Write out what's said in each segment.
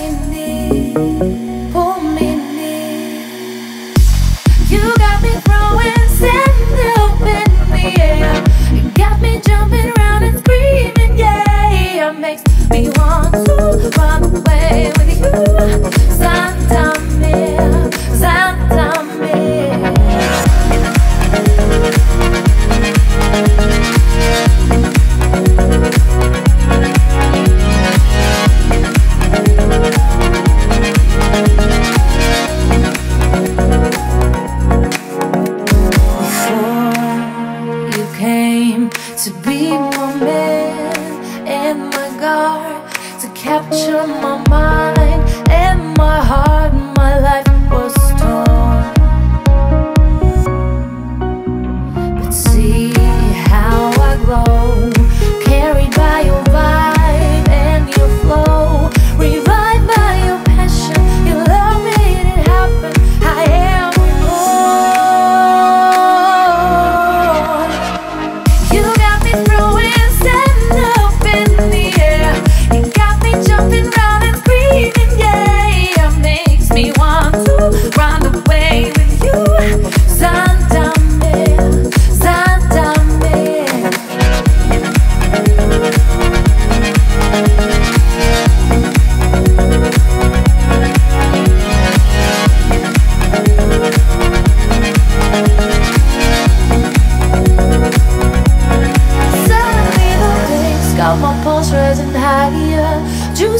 in the To my mind.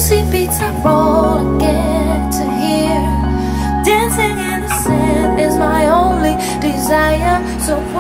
see beats I roll again to hear. Dancing in the sand is my only desire. So.